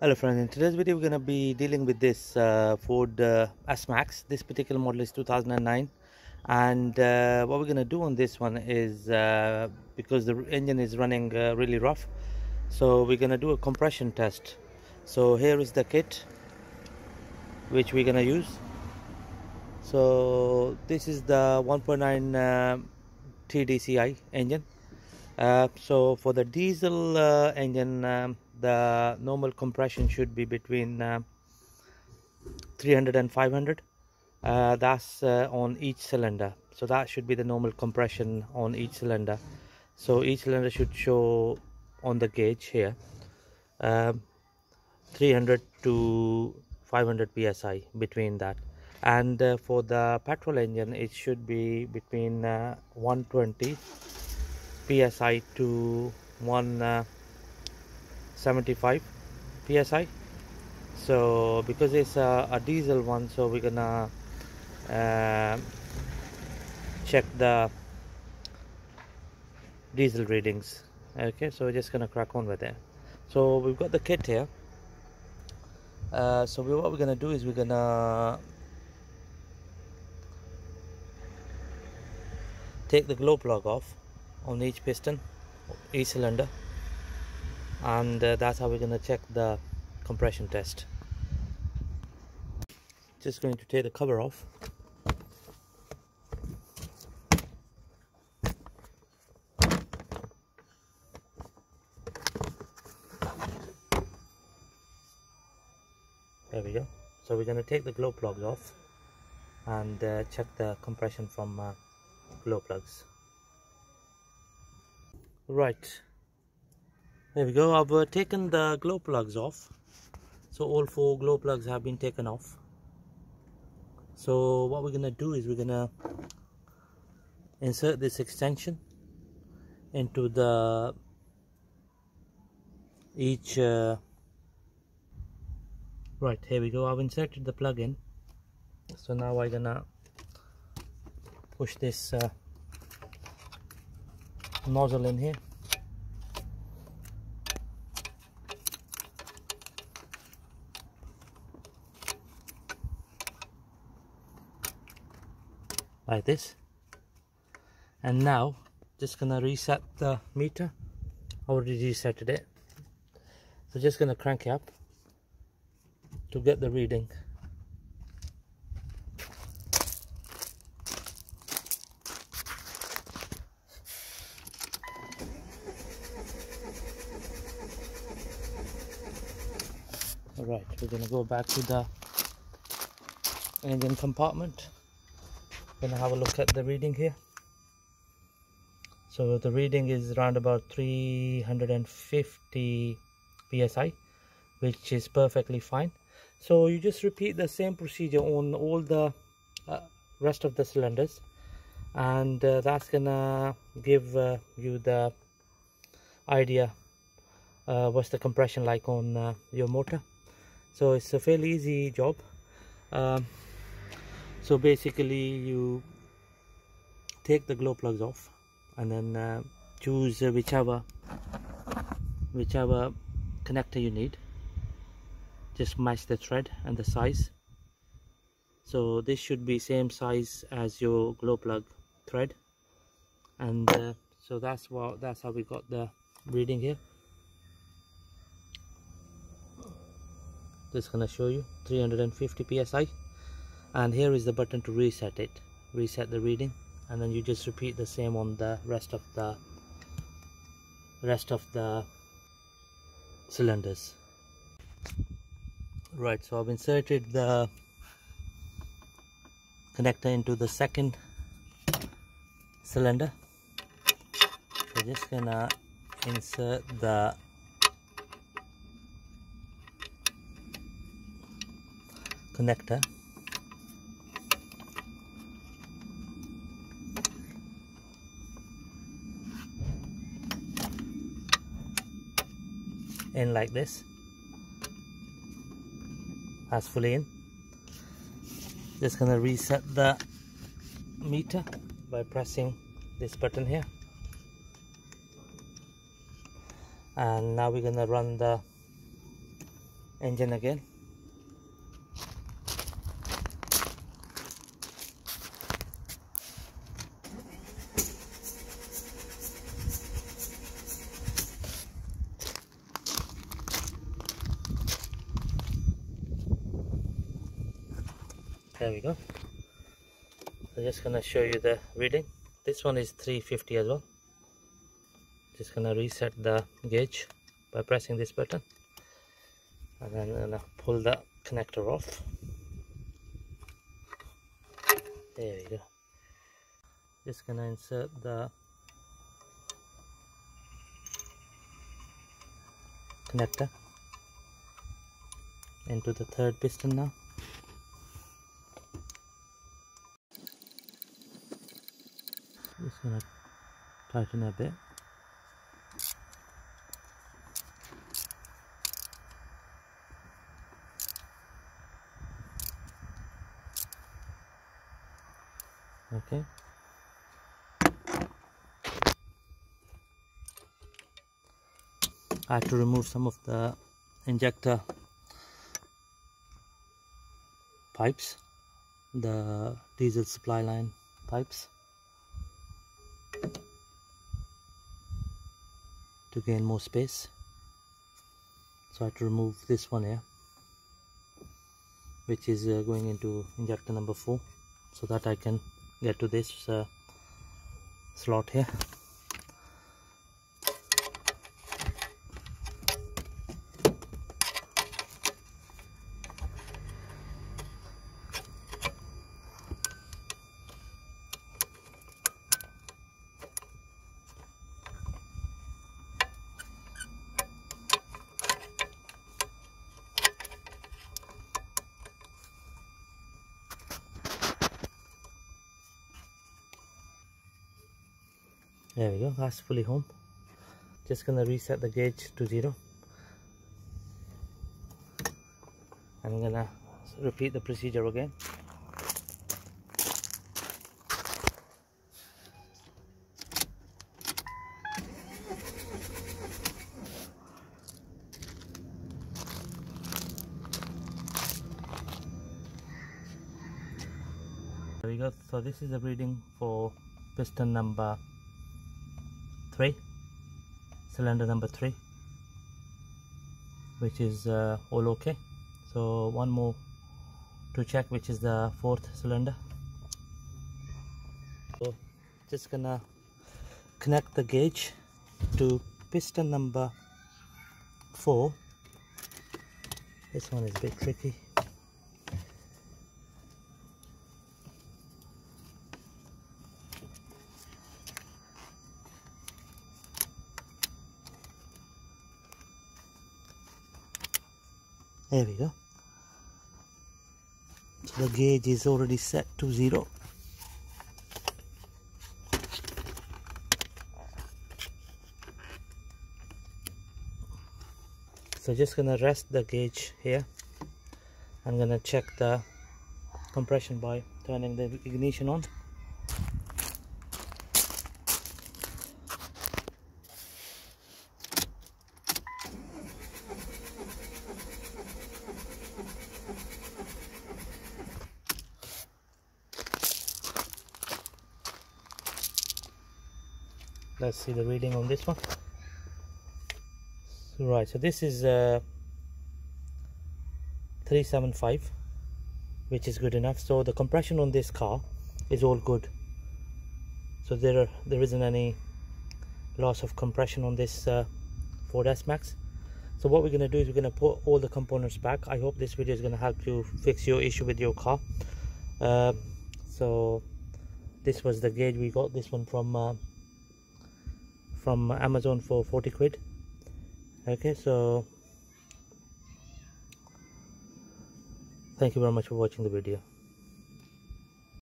Hello friends, in today's video we're going to be dealing with this uh, Ford uh, S-Max. This particular model is 2009 and uh, what we're going to do on this one is uh, because the engine is running uh, really rough so we're going to do a compression test. So here is the kit which we're going to use. So this is the 1.9 uh, TDCI engine. so for the diesel engine um, the normal compression should be between uh, 300 and 500 uh, that's uh, on each cylinder. So that should be the normal compression on each cylinder. So each cylinder should show on the gauge here um, 300 to 500 psi between that. And uh, for the petrol engine it should be between uh, 120 psi to 1 uh, 75 psi so because it's a, a diesel one so we're gonna uh, check the diesel readings. Okay so we're just gonna crack on with it. So we've got the kit here. Uh, so we, what we're gonna do is we're gonna take the glow plug off on each piston each cylinder and uh, that's how we're going to check the compression test. Just going to take the cover off. There we go. So we're going to take the glow plugs off and uh, check the compression from uh, glow plugs. Right there we go. I've uh, taken the glow plugs off. So all four glow plugs have been taken off. So what we're gonna do is we're gonna insert this extension into the each uh, right here we go. I've inserted the plug in. So now I'm gonna push this uh, nozzle in here like this. And now just gonna reset the meter. Already reset it. So just gonna crank it up to get the reading. All right we're gonna go back to the engine compartment gonna have a look at the reading here. So the reading is around about 350 psi which is perfectly fine. So you just repeat the same procedure on all the uh, rest of the cylinders and uh, that's gonna give uh, you the idea uh, what's the compression like on uh, your motor. So it's a fairly easy job. Um, so basically you take the glow plugs off and then uh, choose whichever whichever connector you need. Just match the thread and the size. So this should be same size as your glow plug thread. And uh, so that's what that's how we got the reading here. Just gonna show you. 350 psi and here is the button to reset it. Reset the reading. And then you just repeat the same on the rest of the rest of the cylinders. Right so I've inserted the connector into the second cylinder. So just gonna insert the connector in like this. That's fully in. Just gonna reset the meter by pressing this button here. And now we're gonna run the engine again we go. I'm just gonna show you the reading. This one is 350 as well. Just gonna reset the gauge by pressing this button. And then I'm gonna pull the connector off. There we go. Just gonna insert the connector into the third piston now just gonna tighten a bit. Okay. I have to remove some of the injector pipes the diesel supply line pipes to gain more space. So I have to remove this one here which is uh, going into injector number 4 so that I can get to this uh, slot here there we go that's fully home. Just gonna reset the gauge to zero. I'm gonna repeat the procedure again. There we go so this is the reading for piston number 3 cylinder number 3 which is uh, all okay. So one more to check which is the fourth cylinder. So just gonna connect the gauge to piston number 4 this one is a bit tricky there we go. So the gauge is already set to zero. So just gonna rest the gauge here. I'm gonna check the compression by turning the ignition on let's see the reading on this one. So, right so this is uh, 375 which is good enough. So the compression on this car is all good. So there are, there isn't any loss of compression on this uh, Ford S-Max. So what we're going to do is we're going to put all the components back. I hope this video is going to help you fix your issue with your car. Uh, so this was the gauge we got. This one from uh, from Amazon for 40 quid. Okay so thank you very much for watching the video